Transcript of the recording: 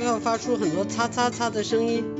不要发出很多擦擦擦的声音。